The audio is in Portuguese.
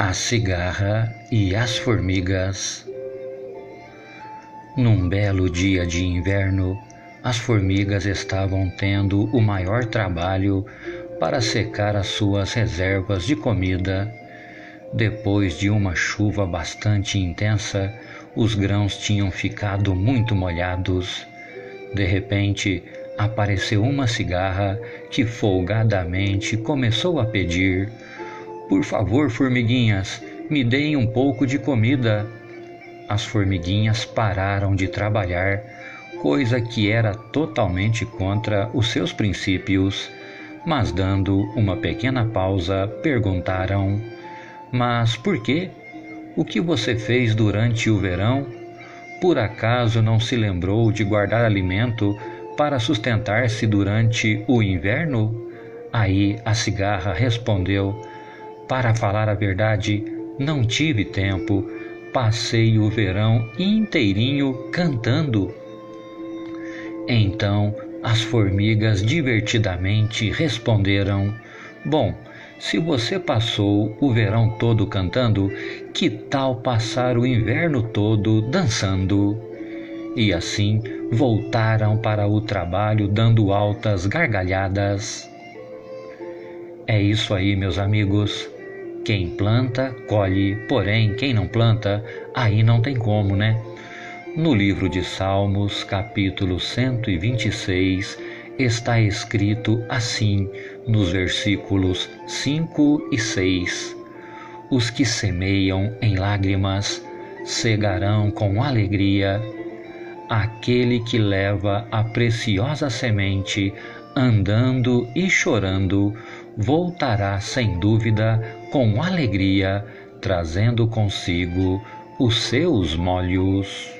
A cigarra e as formigas. Num belo dia de inverno, as formigas estavam tendo o maior trabalho para secar as suas reservas de comida. Depois de uma chuva bastante intensa, os grãos tinham ficado muito molhados. De repente, apareceu uma cigarra que folgadamente começou a pedir por favor, formiguinhas, me deem um pouco de comida. As formiguinhas pararam de trabalhar, coisa que era totalmente contra os seus princípios, mas dando uma pequena pausa, perguntaram: Mas por quê? O que você fez durante o verão? Por acaso não se lembrou de guardar alimento para sustentar-se durante o inverno? Aí a cigarra respondeu: para falar a verdade, não tive tempo. Passei o verão inteirinho cantando. Então as formigas divertidamente responderam: Bom, se você passou o verão todo cantando, que tal passar o inverno todo dançando? E assim voltaram para o trabalho dando altas gargalhadas. É isso aí, meus amigos. Quem planta, colhe, porém, quem não planta, aí não tem como, né? No livro de Salmos, capítulo 126, está escrito assim, nos versículos 5 e 6: Os que semeiam em lágrimas cegarão com alegria. Aquele que leva a preciosa semente andando e chorando, voltará sem dúvida com alegria, trazendo consigo os seus molhos.